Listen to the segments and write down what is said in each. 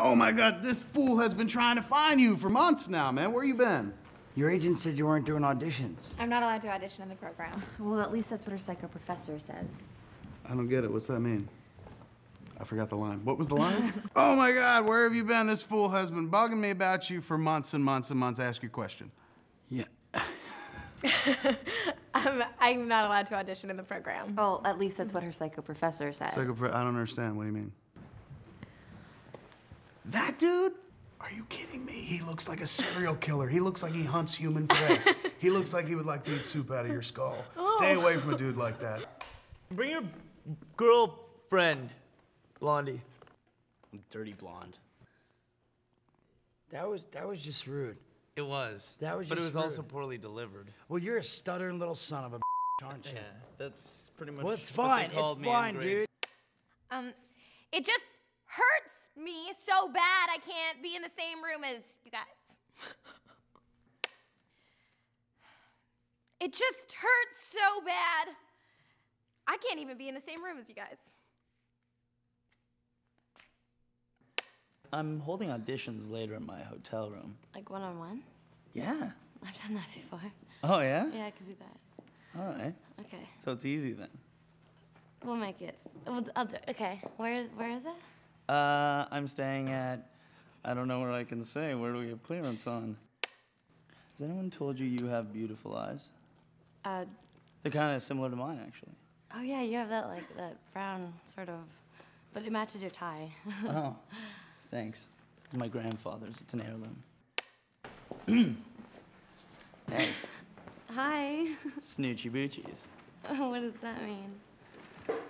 Oh my god, this fool has been trying to find you for months now, man. Where you been? Your agent said you weren't doing auditions. I'm not allowed to audition in the program. Well, at least that's what her psycho professor says. I don't get it. What's that mean? I forgot the line. What was the line? oh my god, where have you been? This fool has been bugging me about you for months and months and months. Ask your question. Yeah. Um, I'm not allowed to audition in the program. Well, at least that's what her psycho professor said. Psycho, I don't understand. What do you mean? That dude? Are you kidding me? He looks like a serial killer. He looks like he hunts human prey. he looks like he would like to eat soup out of your skull. Stay away from a dude like that. Bring your girlfriend, Blondie. I'm Dirty blonde. That was that was just rude. It was. That was But it just was also poorly delivered. Well, you're a stuttering little son of a aren't you? Yeah, that's pretty much. Well, it's what they fine. It's me fine, dude. Um, it just hurts me so bad I can't be in the same room as you guys. It just hurts so bad. I can't even be in the same room as you guys. I'm holding auditions later in my hotel room. Like one on one? Yeah. I've done that before. Oh, yeah? Yeah, I could do that. All right. Okay. So it's easy then. We'll make it. We'll, I'll do Okay. Where is where is it? Uh, I'm staying at, I don't know what I can say. Where do we have clearance on? Has anyone told you you have beautiful eyes? Uh They're kind of similar to mine, actually. oh yeah, you have that like that brown sort of but it matches your tie. Oh, thanks. It's my grandfather's. It's an heirloom. hey, Hi. snoochie boochies. what does that mean?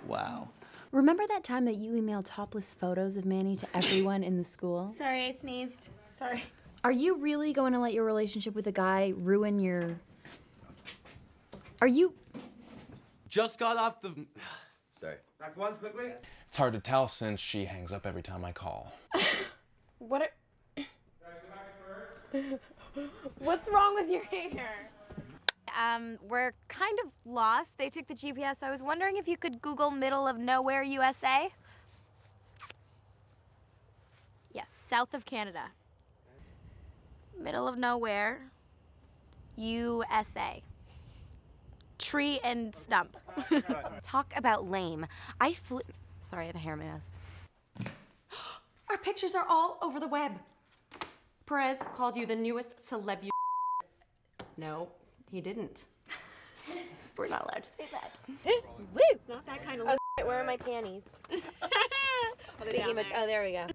Wow. Remember that time that you emailed topless photos of Manny to everyone in the school? Sorry, I sneezed. Sorry. Are you really going to let your relationship with a guy ruin your. Are you. Just got off the. Sorry. Back once quickly. It's hard to tell since she hangs up every time I call. What are. What's wrong with your hair? Um, we're kind of lost. They took the GPS. I was wondering if you could Google middle of nowhere, USA. Yes, south of Canada. Middle of nowhere, USA. Tree and stump. Talk about lame. I flew. Sorry, I have a hair in my mouth. Our pictures are all over the web. Perez called you the newest celeb. No, he didn't. We're not allowed to say that. Woo! Not that kind of. Oh, where are my panties? Speaking of oh, there we go.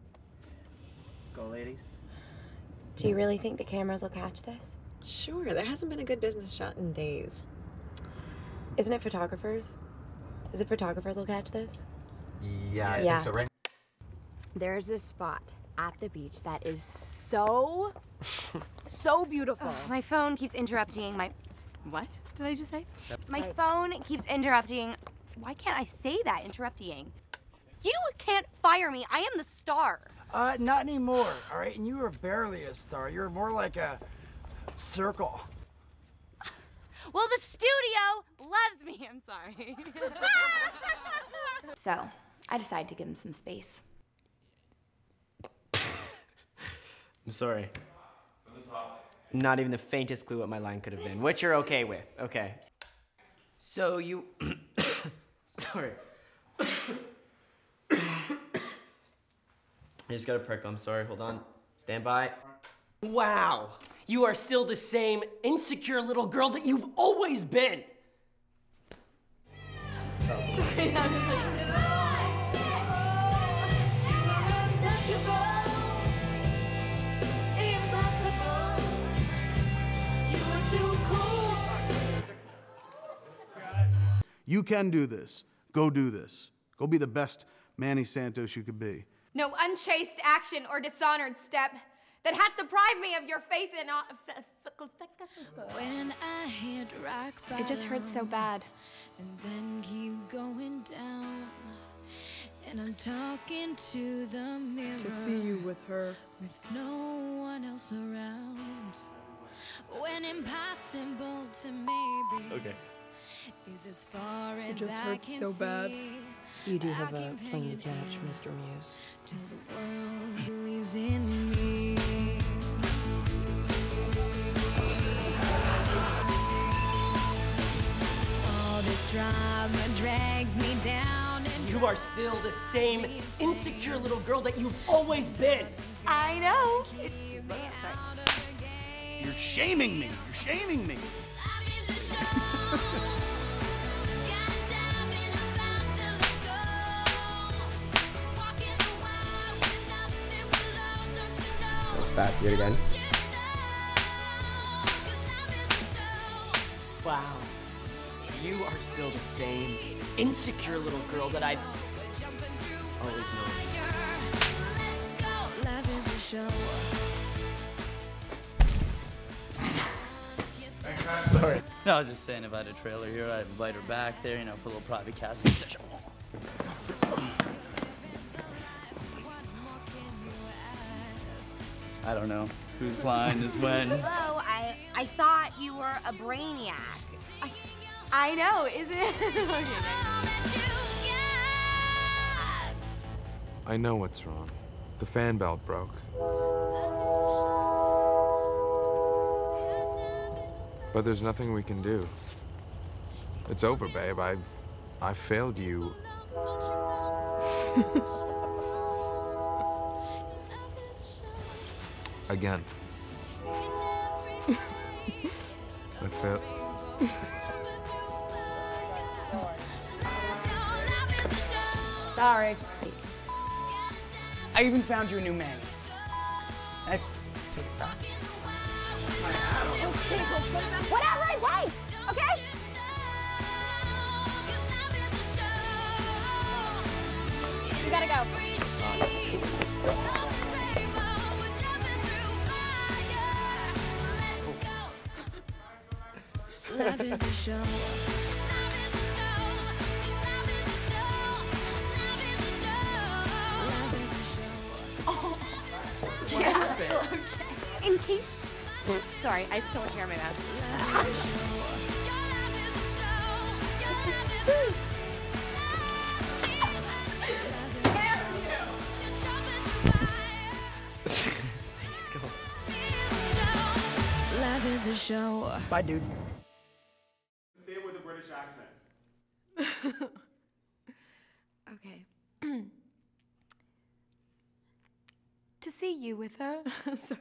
Go, ladies. Do you really think the cameras will catch this? Sure, there hasn't been a good business shot in days. Isn't it photographers? Is it photographers will catch this? Yeah, I Yeah. think so. Right There's a spot at the beach that is so so beautiful. My phone keeps interrupting my. What did I just say? My phone keeps interrupting. Why can't I say that? Interrupting. You can't fire me. I am the star. Uh, not anymore. All right, and you were barely a star. You were more like a circle. Well, the studio loves me. I'm sorry. So, I decided to give him some space. I'm sorry. Not even the faintest clue what my line could have been, which you're okay with. Okay. So you. sorry. I just got a prick. I'm sorry. Hold on. Stand by. Wow. You are still the same insecure little girl that you've always been. You can do this. Go do this. Go be the best Manny Santos you could be. No unchaste action or dishonored step that hath deprived me of your faith and When I hit rock It just hurts so bad. and then keep going down. And I'm talking to the mirror. To see you with her. With no one else around. When impossible to maybe Okay. Is as far It as just I hurts can so bad. You do have a fun catch, Mr. Mewes. Till the world believes in me. All this drama drags me down and You are still the same insecure little girl that you've always been. I know. It's, You're shaming me. You're shaming me. That's bad. Do it again. Wow. You are still the same insecure little girl that I've always known. life is a show. Sorry. No, I was just saying if I had a trailer here, I'd invite her back there, you know, for a little private casting session. I don't know whose line is when. Hello, I I thought you were a brainiac. I, I know, isn't it? Okay, I know what's wrong. The fan belt broke. But there's nothing we can do. It's over, babe. I I failed you. Again. I failed. Sorry. I even found you a new man. I took that. Whatever it takes, okay? You gotta go. Life is a show. Oh. Yeah. Okay. In case. Sorry, I still have so much hair in my Stace. Life is a show. Bye, dude. Okay. to see you with her. Sorry.